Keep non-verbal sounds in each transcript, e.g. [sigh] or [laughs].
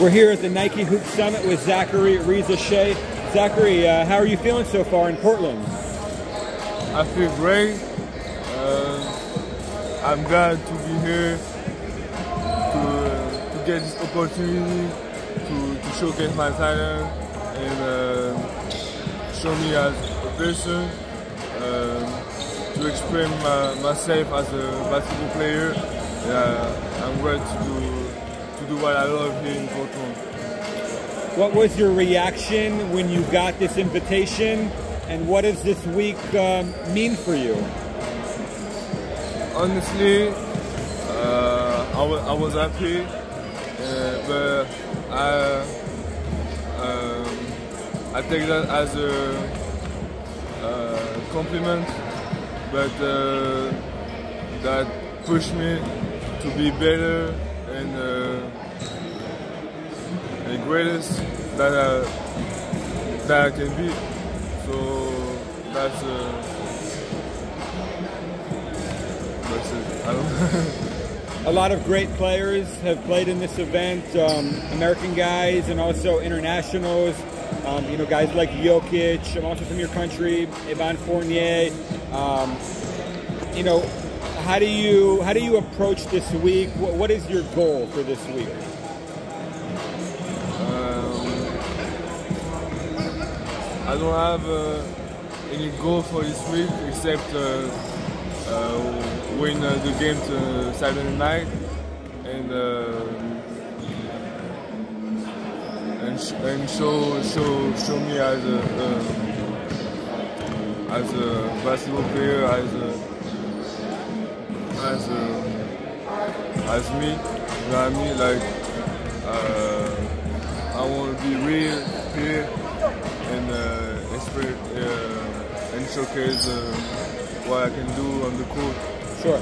We're here at the Nike Hoop Summit with Zaccharie Risacher. Zaccharie, uh, how are you feeling so far in Portland? I feel great. Uh, I'm glad to be here to, uh, to get this opportunity to, to showcase my talent and uh, show me as a person, um, to explain my, myself as a basketball player. Yeah, I'm glad to do, do what I love here in Portland. What was your reaction when you got this invitation, and what does this week um, mean for you? Honestly, uh, I, was, I was happy, uh, but I, um, I take that as a uh, compliment, but uh, that pushed me to be better and uh, the greatest that I, that I can be. So that's uh. [laughs] A lot of great players have played in this event, um, American guys and also internationals. Um, you know, guys like Jokic, I'm also from your country, Evan Fournier. Um, you know, how do you how do you approach this week? what is your goal for this week? I don't have uh, any goal for this week except uh, uh, win uh, the game to Saturday night and uh, and, sh and show show show me as a uh, as a basketball player as a as a as me. You know what I mean? Like I want to be real uh, uh, and showcase uh, what I can do on the court. Sure.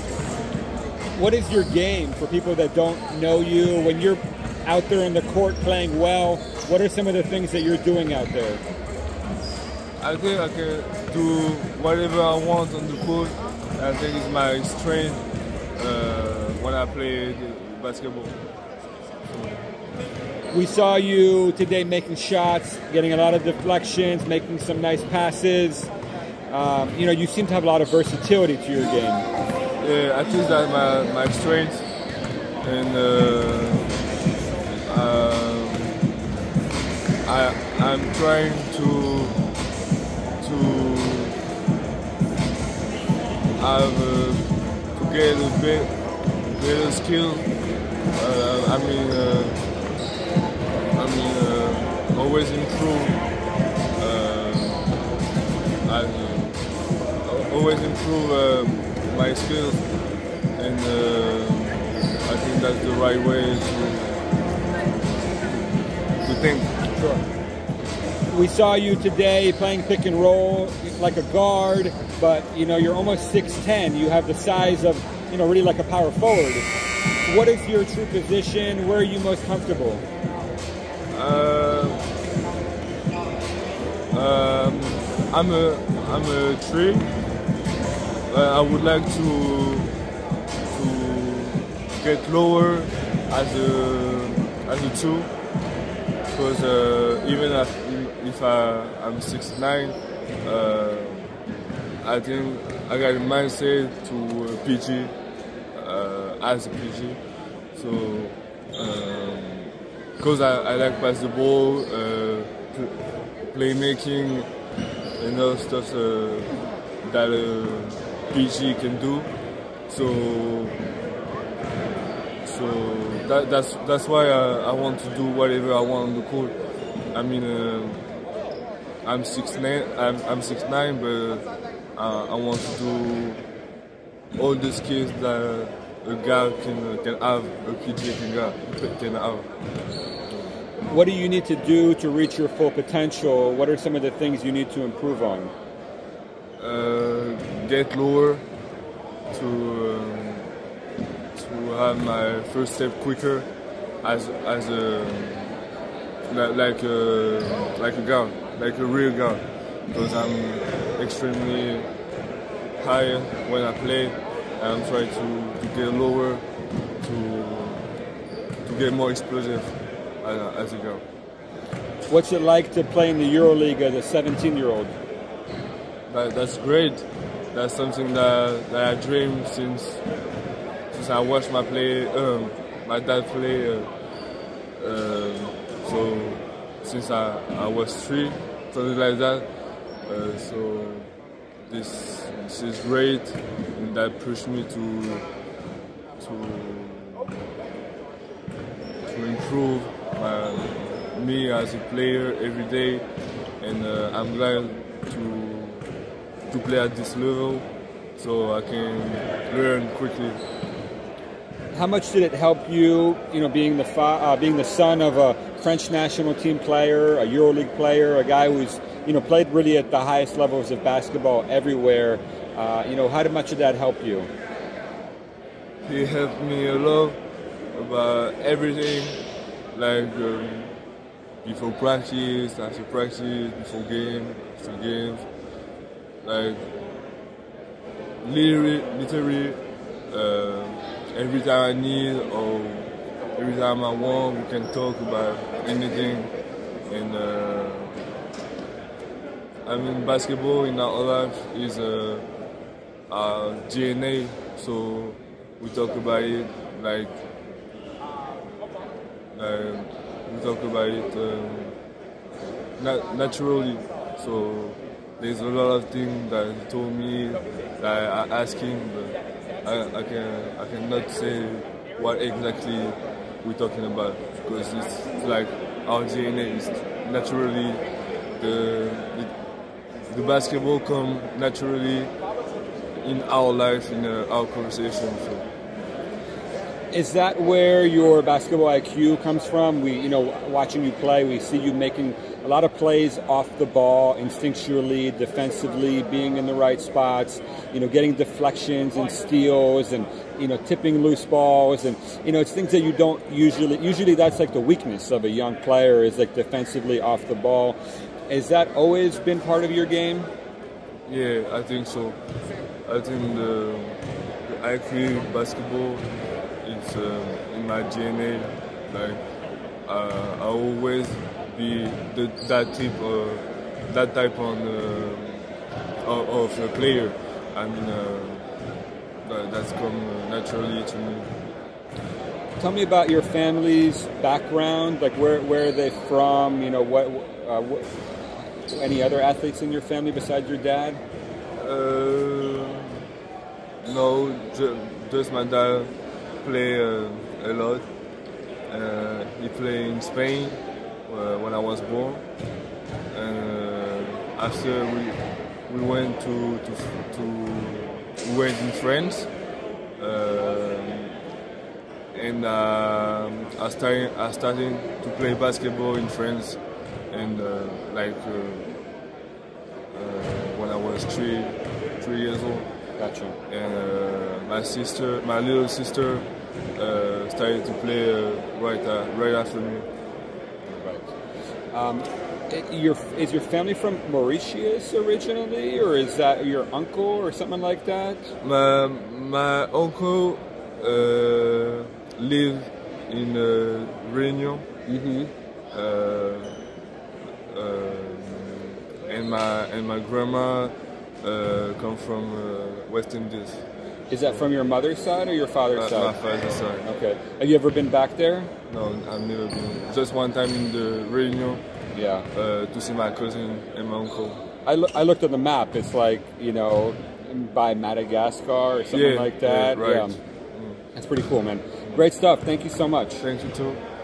What is your game for people that don't know you? When you're out there in the court playing well, what are some of the things that you're doing out there? I think I can do whatever I want on the court. I think it's my strength uh, when I play basketball. We saw you today making shots, getting a lot of deflections, making some nice passes. Um, you know, you seem to have a lot of versatility to your game. Yeah, I think that my, my strength and uh, um, I I'm trying to to have uh, to get a bit better skill. Uh, I mean. Uh, I uh, always improve. Uh, I uh, always improve uh, my skills, and uh, I think that's the right way to to think. Sure. We saw you today playing pick and roll like a guard, but you know you're almost 6'10". You have the size of you know really like a power forward. What is your true position? Where are you most comfortable? Uh, um, I'm a I'm a three. Uh, I would like to to get lower as a as a two because uh, even if, if I, I'm six nine, uh, I think I got a mindset to PG uh, as a PG. So. Because I, I, like basketball, uh, playmaking, and all stuff uh, that uh, PG can do. So, so that, that's that's why I, I, want to do whatever I want on the court. I mean, uh, I'm six nine. I'm, I'm six nine, but uh, I want to do all the skills that a guy can can have, a PG can, can have. What do you need to do to reach your full potential? What are some of the things you need to improve on? Uh, get lower to um, to have my first step quicker as as a like a like a girl like a real girl because I'm extremely high when I play. I'm trying to, to get lower to to get more explosive uh, as a girl. What's it like to play in the EuroLeague as a 17 year old? That, that's great. That's something that, that I dreamed since since I watched my play, um, my dad play. Uh, um, so since I, I was three, something like that. Uh, so this this is great, and that pushed me to to to improve my, me as a player every day, and uh, I'm glad to to play at this level, so I can learn quickly. How much did it help you, you know, being the uh, being the son of a French national team player, a EuroLeague player, a guy who's you know played really at the highest levels of basketball everywhere? Uh, you know, how did much of that help you? He helped me a lot about everything, like um, before practice, after practice, before game, after games, like literally, literally uh, every time I need or every time I want, we can talk about anything. And uh, I mean, basketball in our life is uh, our DNA, so we talk about it like, like we talk about it um, nat- naturally. So there's a lot of things that he told me that I asked him, but I, I can I cannot say what exactly we're talking about because it's like our DNA is naturally the the, the basketball come naturally in our life in uh, our conversation. So. Is that where your basketball IQ comes from? We, you know, watching you play, we see you making a lot of plays off the ball, instinctually, defensively, being in the right spots, you know, getting deflections and steals and, you know, tipping loose balls. And, you know, it's things that you don't usually, usually that's like the weakness of a young player is like defensively off the ball. Has that always been part of your game? Yeah, I think so. I think the, the IQ basketball is um, in my DNA. Like uh, I always be the, that type of that type on uh, of, of a player. I mean, uh, that, that's come naturally to me. Tell me about your family's background. Like where where are they from? You know what. Uh, what any other athletes in your family besides your dad? Uh, no, ju- just my dad play uh, a lot. Uh, he play in Spain uh, when I was born, and uh, after we we went to to, to we went in France, um, and um I started I started to play basketball in France, and uh, like uh, uh, when I was three three years old Gotcha. and uh, my sister, my little sister, uh, started to play uh, right uh, right after me. Um, your, is your family from Mauritius originally, or is that your uncle or something like that? My my uncle uh, lived in uh, Réunion, Mm-hmm. uh, uh, and my and my grandma uh, come from uh, West Indies. Is that from your mother's side or your father's My, my side? father's side. Okay. Have you ever been back there? No, I've never been. Just one time in the Réunion Yeah. uh, to see my cousin and my uncle. I, loo- I looked at the map. It's like you know, by Madagascar or something Yeah, like that. yeah, right. That's pretty cool, man. Great stuff. Thank you so much. Thank you too.